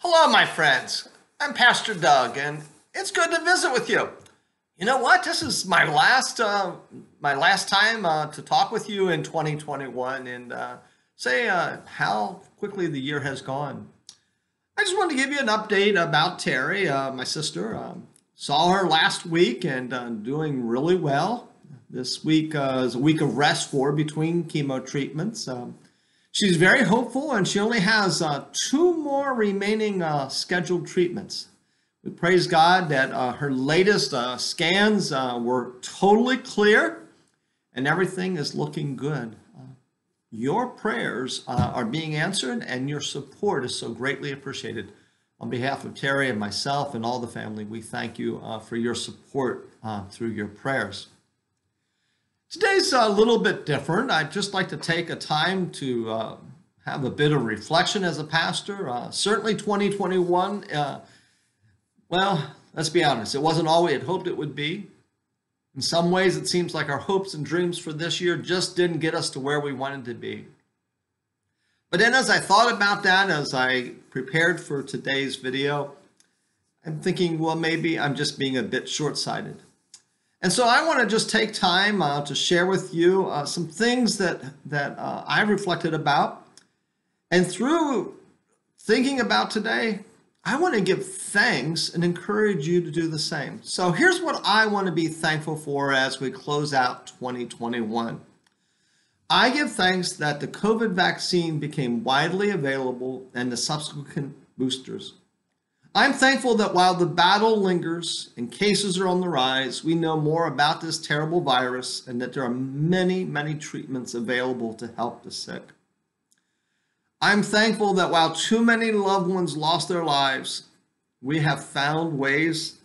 Hello, my friends. I'm Pastor Doug, and it's good to visit with you. You know what? This is my last uh, my last time uh, to talk with you in 2021, and uh, say uh, how quickly the year has gone. I just wanted to give you an update about Terry, uh, my sister. Um, saw her last week and uh, doing really well. This week is a week of rest for between chemo treatments. Um, She's very hopeful and she only has uh, two more remaining uh, scheduled treatments. We praise God that uh, her latest uh, scans uh, were totally clear and everything is looking good. Uh, your prayers are being answered and your support is so greatly appreciated. On behalf of Terry and myself and all the family, we thank you for your support through your prayers. Today's a little bit different. I'd just like to take a time to uh, have a bit of reflection as a pastor. Uh, certainly 2021, uh, well, let's be honest, it wasn't all we had hoped it would be. In some ways, it seems like our hopes and dreams for this year just didn't get us to where we wanted to be. But then as I thought about that, as I prepared for today's video, I'm thinking, well, maybe I'm just being a bit short-sighted. And so I want to just take time uh, to share with you uh, some things that, that uh, I reflected about. And through thinking about today, I want to give thanks and encourage you to do the same. So here's what I want to be thankful for as we close out 2021. I give thanks that the COVID vaccine became widely available and the subsequent boosters. I'm thankful that while the battle lingers and cases are on the rise, we know more about this terrible virus and that there are many, many treatments available to help the sick. I'm thankful that while too many loved ones lost their lives, we have found ways,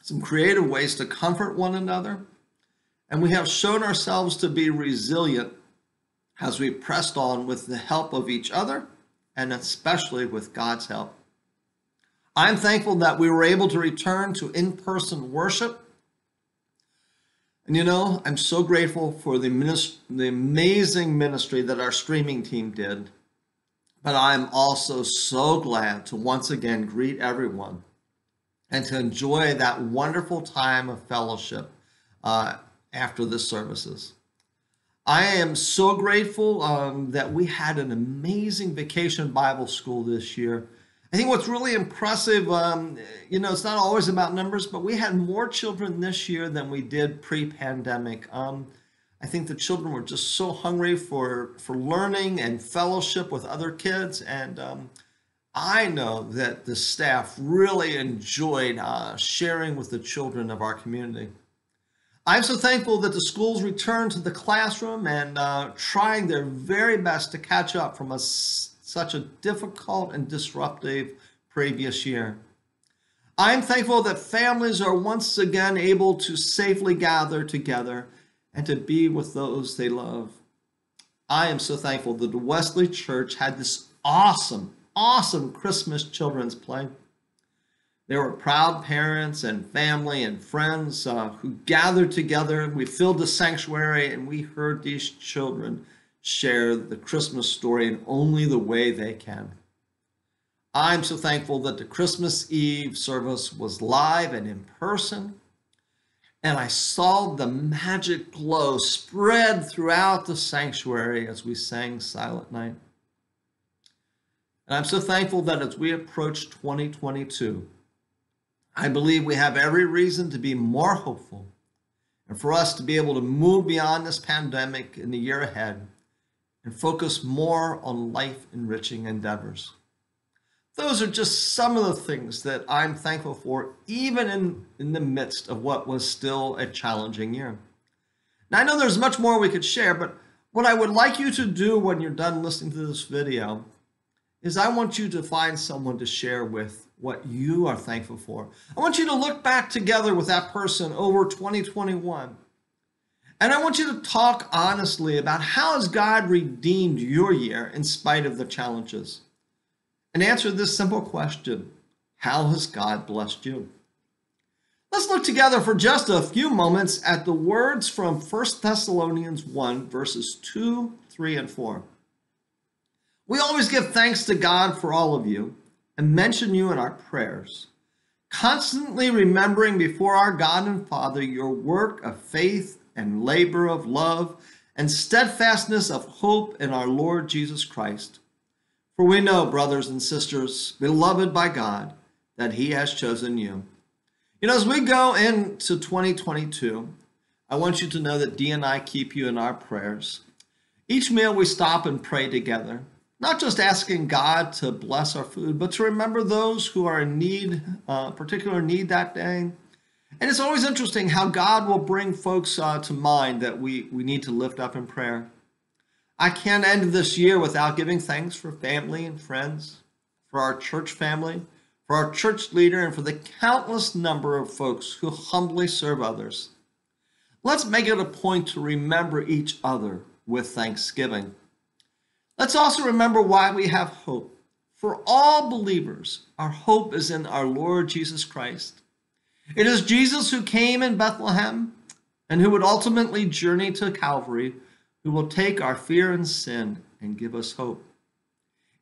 some creative ways to comfort one another, and we have shown ourselves to be resilient as we pressed on with the help of each other and especially with God's help. I'm thankful that we were able to return to in-person worship. And you know, I'm so grateful for the, minist- the amazing ministry that our streaming team did. But I'm also so glad to once again greet everyone and to enjoy that wonderful time of fellowship uh, after the services. I am so grateful um, that we had an amazing vacation Bible school this year I think what's really impressive, um, you know, it's not always about numbers, but we had more children this year than we did pre-pandemic. Um, I think the children were just so hungry for for learning and fellowship with other kids, and um, I know that the staff really enjoyed uh, sharing with the children of our community. I'm so thankful that the schools returned to the classroom and uh, trying their very best to catch up from us such a difficult and disruptive previous year. I'm thankful that families are once again able to safely gather together and to be with those they love. I am so thankful that the Wesley Church had this awesome, awesome Christmas children's play. There were proud parents and family and friends uh, who gathered together. We filled the sanctuary and we heard these children share the Christmas story in only the way they can. I'm so thankful that the Christmas Eve service was live and in person, and I saw the magic glow spread throughout the sanctuary as we sang Silent Night. And I'm so thankful that as we approach 2022, I believe we have every reason to be more hopeful and for us to be able to move beyond this pandemic in the year ahead and focus more on life enriching endeavors. Those are just some of the things that I'm thankful for, even in, in the midst of what was still a challenging year. Now, I know there's much more we could share, but what I would like you to do when you're done listening to this video is I want you to find someone to share with what you are thankful for. I want you to look back together with that person over 2021 and I want you to talk honestly about how has God redeemed your year in spite of the challenges? And answer this simple question, how has God blessed you? Let's look together for just a few moments at the words from 1 Thessalonians 1, verses 2, 3, and 4. We always give thanks to God for all of you, and mention you in our prayers, constantly remembering before our God and Father your work of faith and labor of love and steadfastness of hope in our Lord Jesus Christ. For we know, brothers and sisters, beloved by God, that He has chosen you. You know, as we go into 2022, I want you to know that Dee and I keep you in our prayers. Each meal we stop and pray together, not just asking God to bless our food, but to remember those who are in need, uh, particular need that day. And it's always interesting how God will bring folks uh, to mind that we, we need to lift up in prayer. I can't end this year without giving thanks for family and friends, for our church family, for our church leader, and for the countless number of folks who humbly serve others. Let's make it a point to remember each other with thanksgiving. Let's also remember why we have hope. For all believers, our hope is in our Lord Jesus Christ. It is Jesus who came in Bethlehem and who would ultimately journey to Calvary, who will take our fear and sin and give us hope.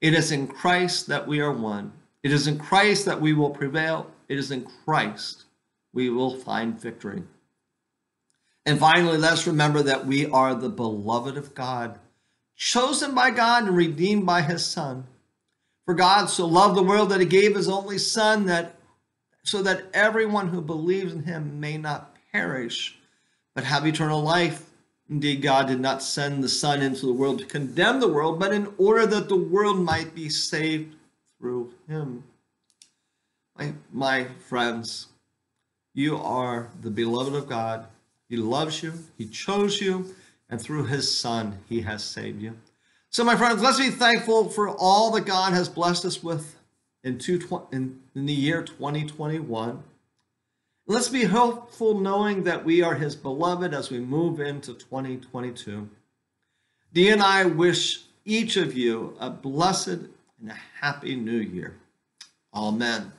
It is in Christ that we are one. It is in Christ that we will prevail. It is in Christ we will find victory. And finally, let's remember that we are the beloved of God, chosen by God and redeemed by his Son. For God so loved the world that he gave his only Son, that so that everyone who believes in him may not perish, but have eternal life. Indeed, God did not send the Son into the world to condemn the world, but in order that the world might be saved through him. My, my friends, you are the beloved of God he loves you, He chose you, and through His Son, He has saved you. So, my friends, let's be thankful for all that God has blessed us with in, two, in, in the year 2021. Let's be hopeful knowing that we are His beloved as we move into 2022. Dee and I wish each of you a blessed and a happy new year. Amen.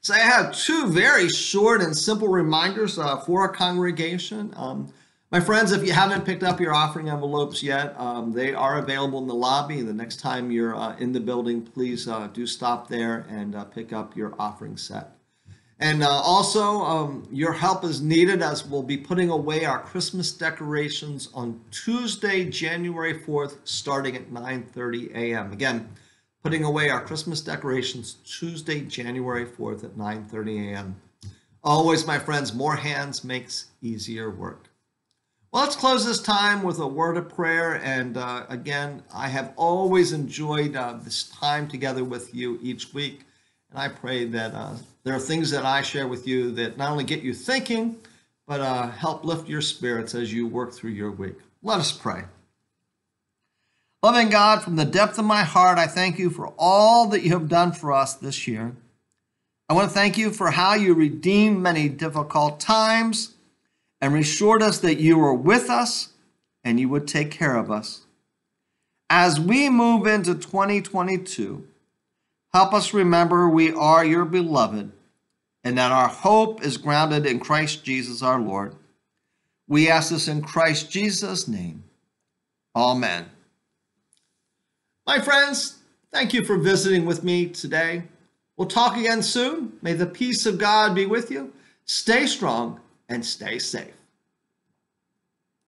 So I have two very short and simple reminders uh, for our congregation. Um, my friends, if you haven't picked up your offering envelopes yet, um, they are available in the lobby. The next time you're uh, in the building, please uh, do stop there and uh, pick up your offering set. And uh, also, um, your help is needed as we'll be putting away our Christmas decorations on Tuesday, January 4th, starting at 9:30 a.m. Again, putting away our Christmas decorations Tuesday, January 4th at 9:30 a.m. Always, my friends, more hands makes easier work. Well, let's close this time with a word of prayer. And uh, again, I have always enjoyed uh, this time together with you each week. And I pray that uh, there are things that I share with you that not only get you thinking, but uh, help lift your spirits as you work through your week. Let us pray. Loving God, from the depth of my heart, I thank you for all that you have done for us this year. I want to thank you for how you redeemed many difficult times and reassured us that you were with us and you would take care of us. As we move into 2022, help us remember we are your beloved and that our hope is grounded in Christ Jesus our Lord. We ask this in Christ Jesus' name. Amen. My friends, thank you for visiting with me today. We'll talk again soon. May the peace of God be with you. Stay strong and stay safe.